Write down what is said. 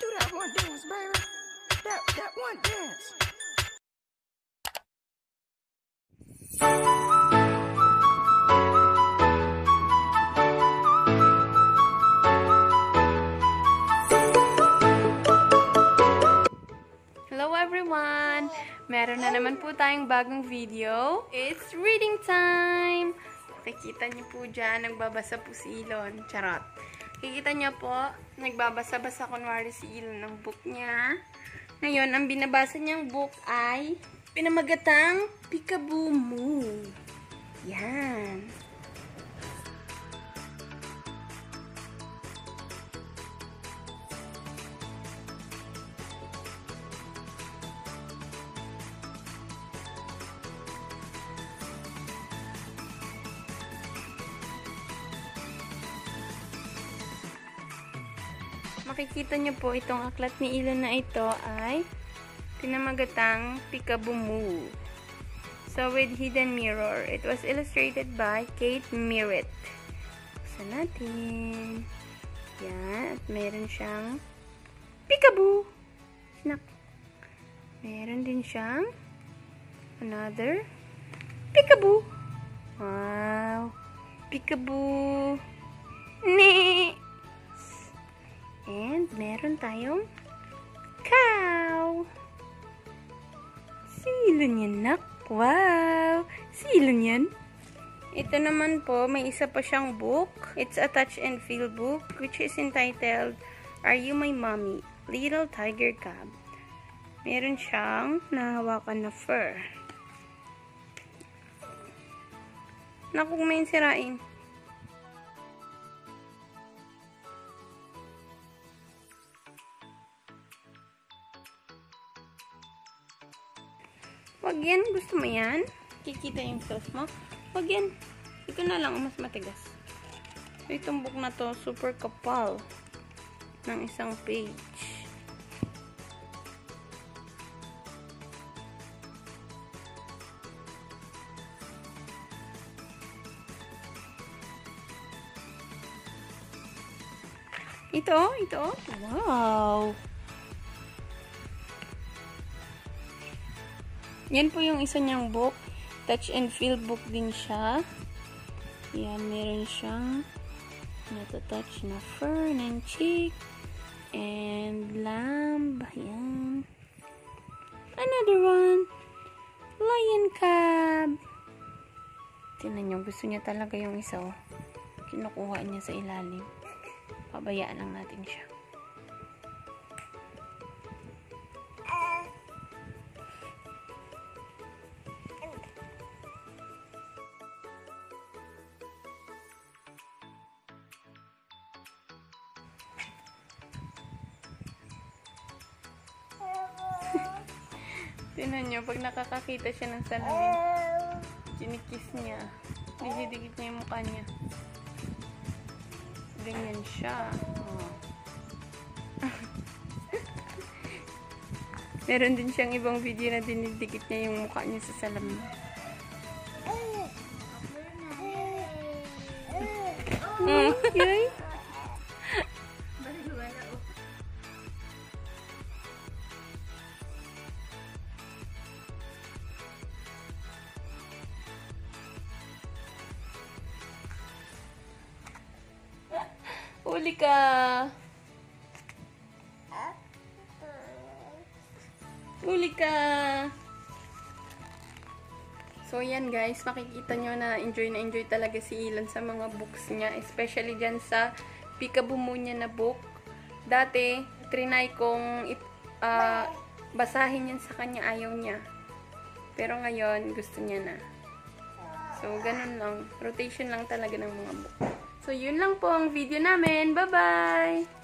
Do that one dance, baby. That that one dance. Hello everyone! Meron na naman po tayong bagong video. It's reading time! Nakikita niyo po dyan, nagbabasa po si Ilon. Charot. Kikita niyo po, nagbabasa-basa kunwari si Ilon ng book niya. Ngayon, ang binabasa niyang book ay pinamagatang Peekaboo Moo. Yan. Makikita niyo po itong aklat ni Ilon na ito ay pinamagatang Moo. So, with Hidden Mirror. It was illustrated by Kate Merritt. Buksan natin. Yan. At meron siyang Peekaboo. Snack. Meron din siyang another Peekaboo. Wow. Peekaboo. Nee. Meron tayong cow. Silon yan, nak. Wow! Silon yan. Ito naman po, may isa pa siyang book. It's a touch and feel book, which is entitled, Are You My Mommy? Little Tiger Cub. Meron siyang nahawakan na fur. Naku, may sirain. Wag yan. Gusto mo yan? Kikita yung sauce mo? Wag yan. Ito na lang. Mas matigas. So, itong book na to, super kapal. Ng isang page. Ito, ito. Wow! Yan po yung isa niyang book. Touch and feel book din siya. Yan, meron siyang natatouch na fur ng cheek. And lamb. Yan. Another one. Lion cub. Tinan niyo, gusto niya talaga yung isa. Oh. Kinukuha niya sa ilalim. Pabayaan lang natin siya. Tinan nyo, pag nakakakita siya ng salamin, kinikis niya. Dididikit niya yung mukha niya. Ganyan siya. Oh. Meron din siyang ibang video na dinidikit niya yung mukha niya sa salamin. Mm, yay. Huli ka. Huli ka. So, yan guys. Makikita nyo na enjoy na enjoy talaga si Ilan sa mga books niya. Especially dyan sa Peekaboo niya na book. Dati, trinay kong uh, basahin yan sa kanya. Ayaw niya. Pero ngayon, gusto niya na. So, ganun lang. Rotation lang talaga ng mga book. So, yun lang po ang video namin. Bye-bye!